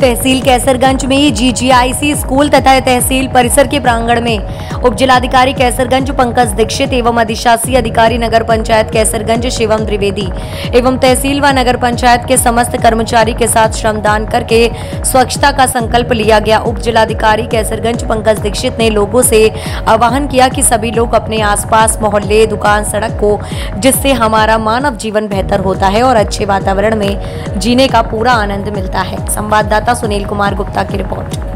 तहसील कैसरगंज में GGIC school तथा तहसील परिसर के प्रांगण में। उप जिलाधिकारी कैसरगंज पंकज दीक्षित एवं अधिशासी अधिकारी नगर पंचायत कैसरगंज शिवम द्विवेदी एवं तहसील व नगर पंचायत के समस्त कर्मचारी के साथ श्रमदान करके स्वच्छता का संकल्प लिया गया। उप जिलाधिकारी कैसरगंज पंकज दीक्षित ने लोगों से आह्वान किया कि सभी लोग अपने आसपास मोहल्ले, दुकान, सड़क को, जिससे हमारा मानव जीवन बेहतर होता है और अच्छे वातावरण में जीने का पूरा आनंद मिलता है। संवाददाता सुनील कुमार गुप्ता की रिपोर्ट।